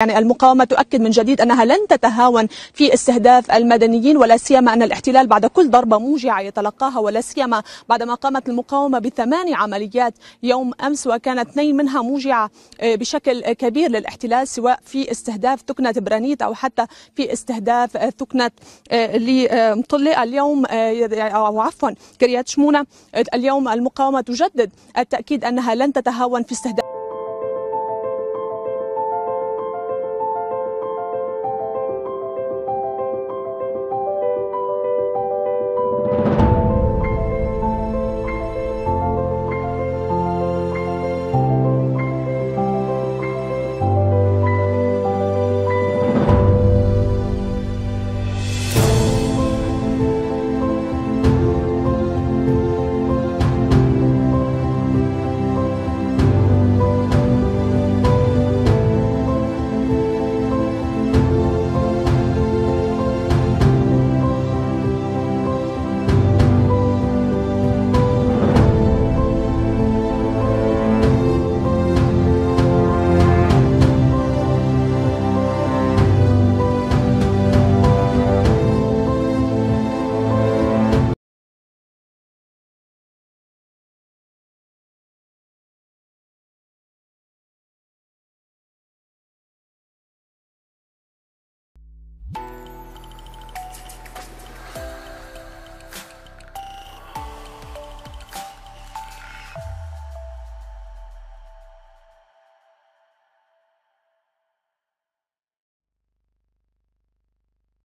يعني المقاومة تؤكد من جديد أنها لن تتهاون في استهداف المدنيين ولا سيما أن الاحتلال بعد كل ضربة موجعة يتلقاها ولا سيما بعدما قامت المقاومة بثماني عمليات يوم أمس وكانت اثنين منها موجعة آه، بشكل كبير للاحتلال سواء في استهداف ثكنة برانيت أو حتى في استهداف آه، ثكنة آه، لمطلة اليوم أو عفوا كريات شمونة اليوم المقاومة تجدد التأكيد أنها لن تتهاون في استهداف